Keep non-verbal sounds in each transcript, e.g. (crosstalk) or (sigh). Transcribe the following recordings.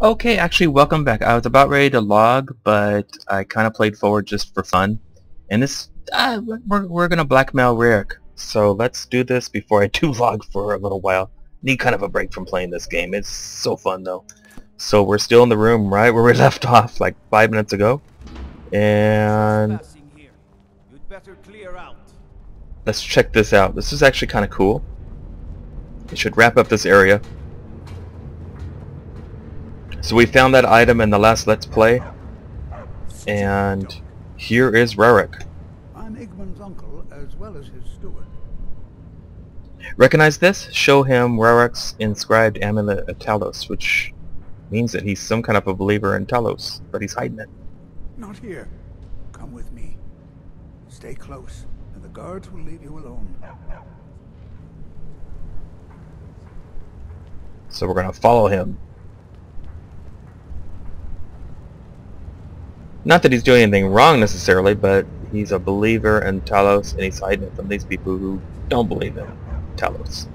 Okay, actually, welcome back. I was about ready to log, but I kind of played forward just for fun. And this, uh, we're, we're going to blackmail Raerek. So let's do this before I (laughs) do log for a little while. Need kind of a break from playing this game. It's so fun, though. So we're still in the room right where we (laughs) left off, like five minutes ago. And You'd better clear out. let's check this out. This is actually kind of cool. It should wrap up this area. So we found that item in the last Let's Play. And here is Raerek. I'm Igmund's uncle as well as his steward. Recognize this? Show him Raerek's inscribed amulet of Talos, which means that he's some kind of a believer in Talos, but he's hiding it. Not here. Come with me. Stay close, and the guards will leave you alone. So we're gonna follow him. Not that he's doing anything wrong necessarily, but he's a believer in Talos and he's hiding it from these people who don't believe in Talos.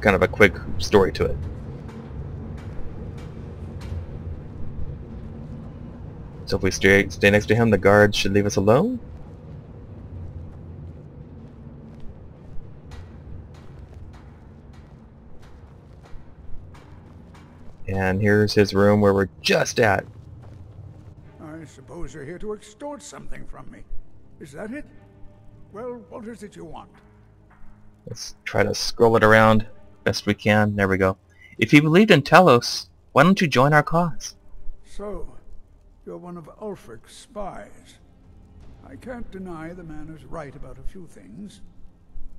Kind of a quick story to it. So if we stay, stay next to him, the guards should leave us alone? And here's his room where we're just at. I suppose you're here to extort something from me. Is that it? Well, what is it you want? Let's try to scroll it around best we can. There we go. If you believed in Talos, why don't you join our cause? So, you're one of Ulfric's spies. I can't deny the man is right about a few things,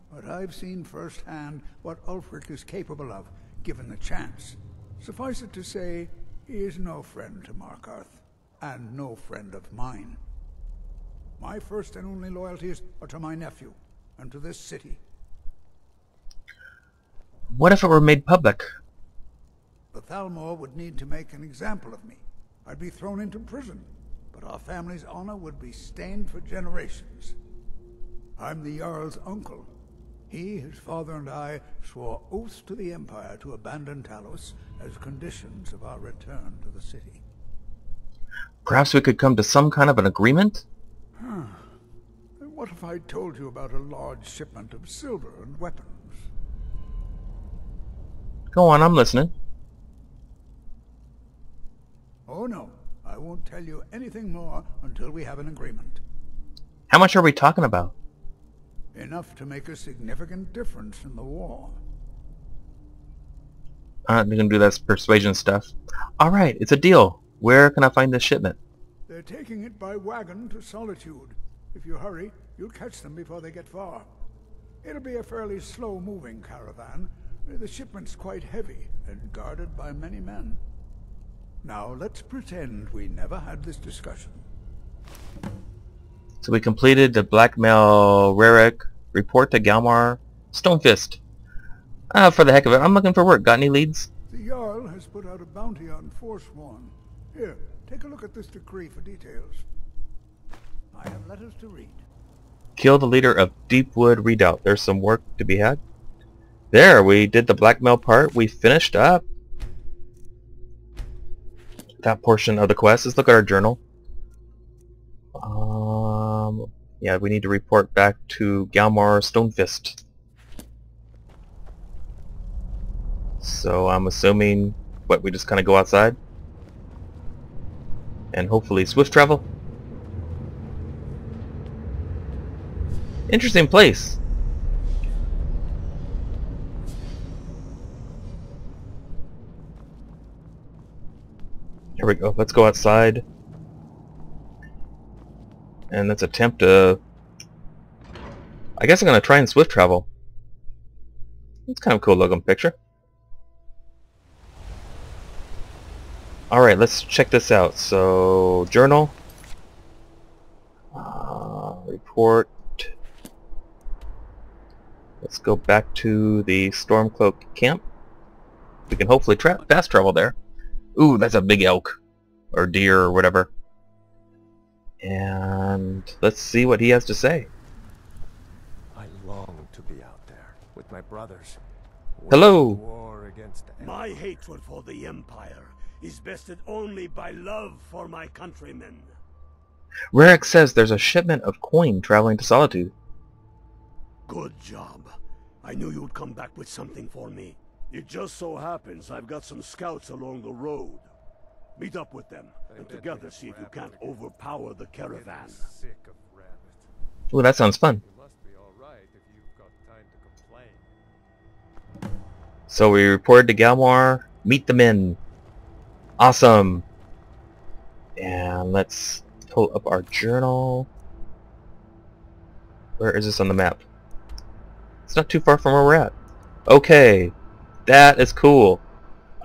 but I've seen firsthand what Ulfric is capable of, given the chance. Suffice it to say, he is no friend to Markarth, and no friend of mine. My first and only loyalties are to my nephew, and to this city. What if it were made public? But Thalmor would need to make an example of me. I'd be thrown into prison, but our family's honor would be stained for generations. I'm the Jarl's uncle. He, his father, and I swore oaths to the Empire to abandon Talos as conditions of our return to the city. Perhaps we could come to some kind of an agreement? And what if I told you about a large shipment of silver and weapons? Go on, I'm listening. Oh no, I won't tell you anything more until we have an agreement. How much are we talking about? Enough to make a significant difference in the war. Uh, we can do that persuasion stuff. Alright, it's a deal. Where can I find this shipment? They're taking it by wagon to Solitude. If you hurry, you'll catch them before they get far. It'll be a fairly slow-moving caravan. The shipment's quite heavy and guarded by many men. Now, let's pretend we never had this discussion. So we completed the blackmail Raerek, report to Galmar, Stonefist. Uh, for the heck of it, I'm looking for work. Got any leads? The Jarl has put out a bounty on Forsworn. Here, take a look at this decree for details. I have letters to read. Kill the leader of Deepwood Redoubt. There's some work to be had. There, we did the blackmail part. We finished up that portion of the quest. Let's look at our journal. Um, yeah, we need to report back to Galmar Stonefist. So I'm assuming, what, we just kind of go outside? And hopefully swift travel? Interesting place. Here we go. Let's go outside. And let's attempt to... I guess I'm going to try and swift travel. It's kind of a cool looking picture. Alright, let's check this out. So, journal. Uh, report. Let's go back to the Stormcloak camp. We can hopefully tra fast travel there. Ooh, that's a big elk. Or deer or whatever. And let's see what he has to say. I long to be out there with my brothers. Hello. War against My hatred for the Empire is bested only by love for my countrymen. Raerek says there's a shipment of coin traveling to Solitude. Good job. I knew you'd come back with something for me. It just so happens I've got some scouts along the road. Meet up with them, and together see if you can't overpower the caravan. Sick of rabbit. Ooh, that sounds fun. You must be alright if you've got time to complain. So we reported to Galmar, meet the men. Awesome. And let's pull up our journal. Where is this on the map? It's not too far from where we're at. Okay. That is cool.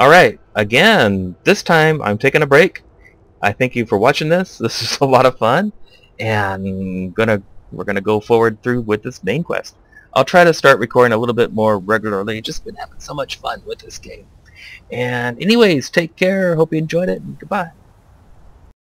Alright, again, this time I'm taking a break. I thank you for watching this. (laughs) This is a lot of fun. And gonna we're gonna go forward through with this main quest. I'll try to start recording a little bit more regularly. Just been having so much fun with this game. And anyways, take care. Hope you enjoyed it. Goodbye.